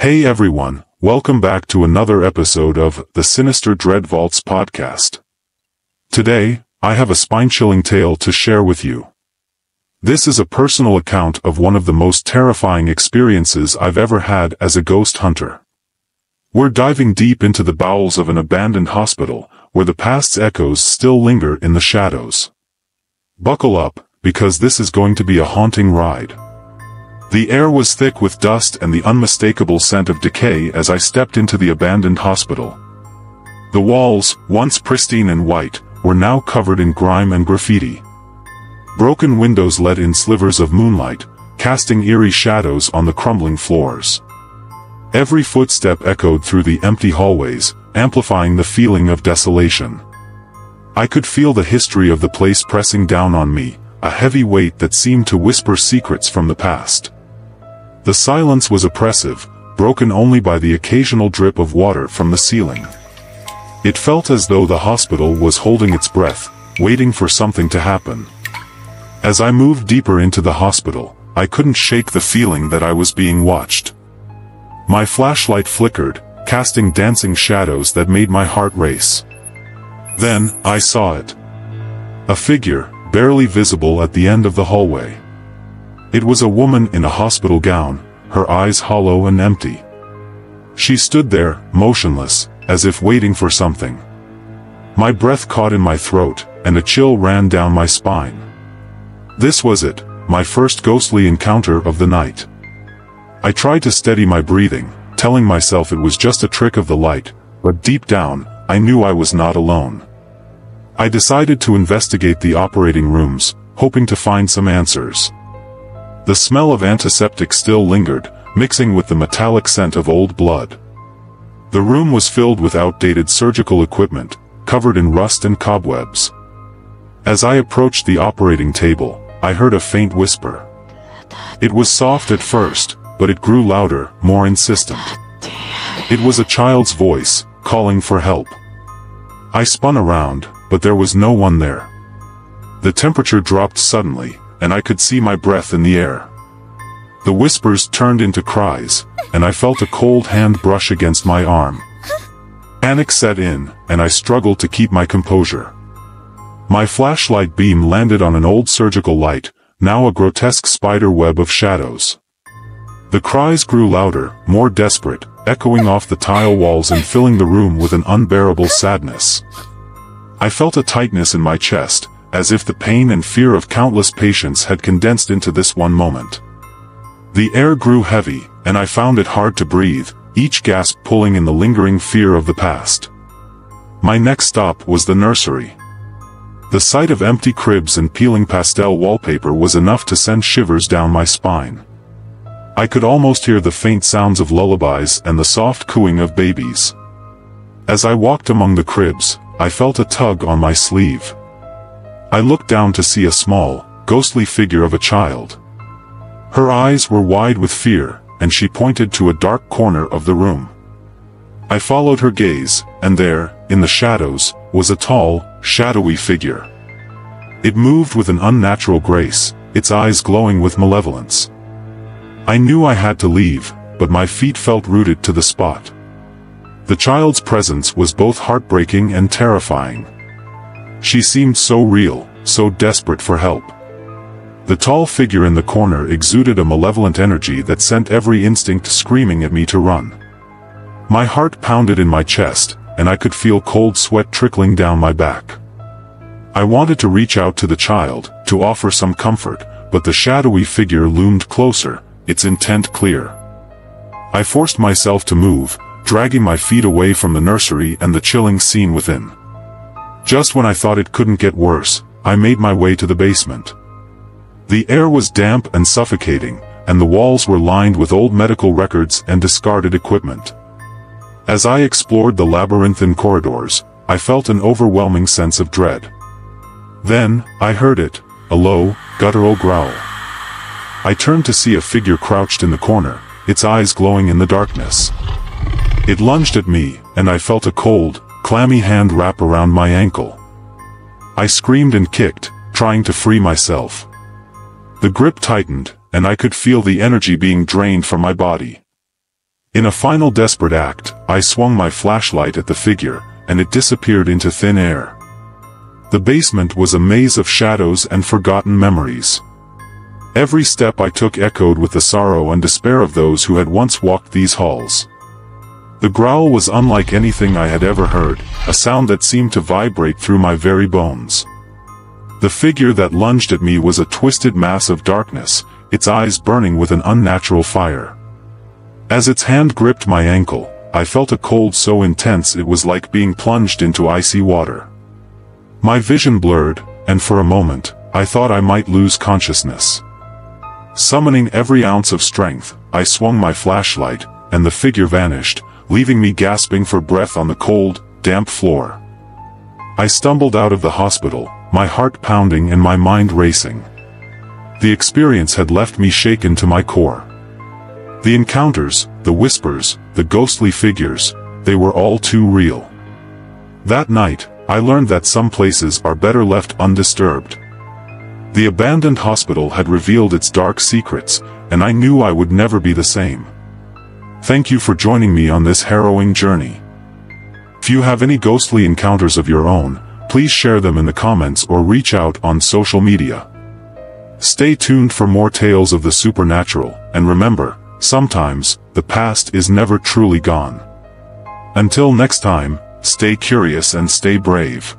Hey everyone, welcome back to another episode of the Sinister Dread Vaults podcast. Today, I have a spine-chilling tale to share with you. This is a personal account of one of the most terrifying experiences I've ever had as a ghost hunter. We're diving deep into the bowels of an abandoned hospital, where the past's echoes still linger in the shadows. Buckle up, because this is going to be a haunting ride. The air was thick with dust and the unmistakable scent of decay as I stepped into the abandoned hospital. The walls, once pristine and white, were now covered in grime and graffiti. Broken windows let in slivers of moonlight, casting eerie shadows on the crumbling floors. Every footstep echoed through the empty hallways, amplifying the feeling of desolation. I could feel the history of the place pressing down on me, a heavy weight that seemed to whisper secrets from the past. The silence was oppressive, broken only by the occasional drip of water from the ceiling. It felt as though the hospital was holding its breath, waiting for something to happen. As I moved deeper into the hospital, I couldn't shake the feeling that I was being watched. My flashlight flickered, casting dancing shadows that made my heart race. Then, I saw it. A figure, barely visible at the end of the hallway. It was a woman in a hospital gown, her eyes hollow and empty. She stood there, motionless, as if waiting for something. My breath caught in my throat, and a chill ran down my spine. This was it, my first ghostly encounter of the night. I tried to steady my breathing, telling myself it was just a trick of the light, but deep down, I knew I was not alone. I decided to investigate the operating rooms, hoping to find some answers. The smell of antiseptic still lingered, mixing with the metallic scent of old blood. The room was filled with outdated surgical equipment, covered in rust and cobwebs. As I approached the operating table, I heard a faint whisper. It was soft at first, but it grew louder, more insistent. It was a child's voice, calling for help. I spun around, but there was no one there. The temperature dropped suddenly, and I could see my breath in the air. The whispers turned into cries, and I felt a cold hand brush against my arm. Panic set in, and I struggled to keep my composure. My flashlight beam landed on an old surgical light, now a grotesque spider web of shadows. The cries grew louder, more desperate, echoing off the tile walls and filling the room with an unbearable sadness. I felt a tightness in my chest, as if the pain and fear of countless patients had condensed into this one moment. The air grew heavy, and I found it hard to breathe, each gasp pulling in the lingering fear of the past. My next stop was the nursery. The sight of empty cribs and peeling pastel wallpaper was enough to send shivers down my spine. I could almost hear the faint sounds of lullabies and the soft cooing of babies. As I walked among the cribs, I felt a tug on my sleeve. I looked down to see a small, ghostly figure of a child. Her eyes were wide with fear, and she pointed to a dark corner of the room. I followed her gaze, and there, in the shadows, was a tall, shadowy figure. It moved with an unnatural grace, its eyes glowing with malevolence. I knew I had to leave, but my feet felt rooted to the spot. The child's presence was both heartbreaking and terrifying. She seemed so real, so desperate for help. The tall figure in the corner exuded a malevolent energy that sent every instinct screaming at me to run. My heart pounded in my chest, and I could feel cold sweat trickling down my back. I wanted to reach out to the child, to offer some comfort, but the shadowy figure loomed closer, its intent clear. I forced myself to move, dragging my feet away from the nursery and the chilling scene within. Just when I thought it couldn't get worse, I made my way to the basement. The air was damp and suffocating, and the walls were lined with old medical records and discarded equipment. As I explored the labyrinthine corridors, I felt an overwhelming sense of dread. Then, I heard it, a low, guttural growl. I turned to see a figure crouched in the corner, its eyes glowing in the darkness. It lunged at me, and I felt a cold, clammy hand wrap around my ankle. I screamed and kicked, trying to free myself. The grip tightened, and I could feel the energy being drained from my body. In a final desperate act, I swung my flashlight at the figure, and it disappeared into thin air. The basement was a maze of shadows and forgotten memories. Every step I took echoed with the sorrow and despair of those who had once walked these halls. The growl was unlike anything I had ever heard, a sound that seemed to vibrate through my very bones. The figure that lunged at me was a twisted mass of darkness, its eyes burning with an unnatural fire. As its hand gripped my ankle, I felt a cold so intense it was like being plunged into icy water. My vision blurred, and for a moment, I thought I might lose consciousness. Summoning every ounce of strength, I swung my flashlight, and the figure vanished, leaving me gasping for breath on the cold, damp floor. I stumbled out of the hospital, my heart pounding and my mind racing. The experience had left me shaken to my core. The encounters, the whispers, the ghostly figures, they were all too real. That night, I learned that some places are better left undisturbed. The abandoned hospital had revealed its dark secrets, and I knew I would never be the same. Thank you for joining me on this harrowing journey. If you have any ghostly encounters of your own, please share them in the comments or reach out on social media. Stay tuned for more tales of the supernatural, and remember, sometimes, the past is never truly gone. Until next time, stay curious and stay brave.